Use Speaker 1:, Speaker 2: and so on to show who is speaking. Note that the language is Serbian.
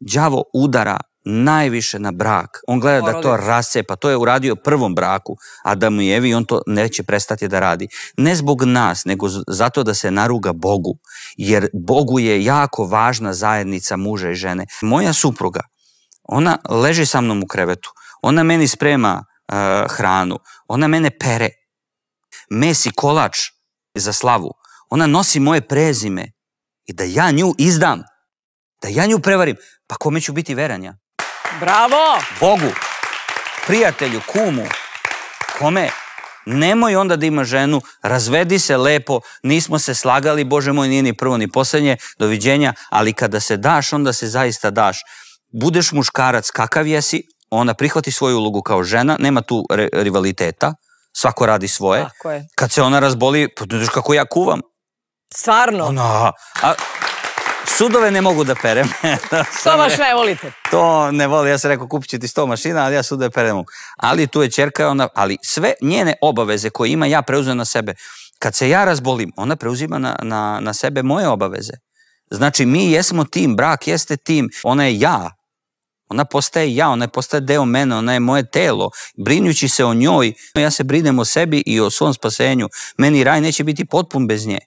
Speaker 1: đavo udara najviše na brak. On gleda da to rascepa. To je uradio prvom braku Adamu i Evi i on to neće prestati da radi. Ne zbog nas, nego zato da se naruga Bogu. Jer Bogu je jako važna zajednica muža i žene. Moja supruga, ona leži sa mnom u krevetu. Ona meni sprema uh, hranu. Ona mene pere. Mesi kolač za slavu. Ona nosi moje prezime. I da ja nju izdam. Da ja nju prevarim. Pa kome ću biti veranja?
Speaker 2: Bravo!
Speaker 1: Bogu, prijatelju, kumu, kome? Nemoj onda da ima ženu, razvedi se lepo, nismo se slagali, Bože moj, nije ni prvo ni poslednje, doviđenja, ali kada se daš, onda se zaista daš. Budeš muškarac kakav jesi, ona prihvati svoju ulogu kao žena, nema tu rivaliteta, svako radi svoje.
Speaker 2: Tako je.
Speaker 1: Kad se ona razboli, pa kako ja kuvam.
Speaker 2: Stvarno.
Speaker 1: Ona, a, sudove ne mogu da perem.
Speaker 2: To baš ne volite.
Speaker 1: to ne voli, ja sam rekao kupit ću ti 100 mašina, ali ja sude perem mogu. Ali tu je čerka, ona, ali sve njene obaveze koje ima ja preuzem na sebe. Kad se ja razbolim, ona preuzima na, na, na sebe moje obaveze. Znači, mi jesmo tim, brak jeste tim, ona je ja. Ona postaje ja, ona postaje deo mene, ona je moje telo. Brinjući se o njoj, ja se brinem o sebi i o svom spasenju. Meni raj neće biti potpun bez nje.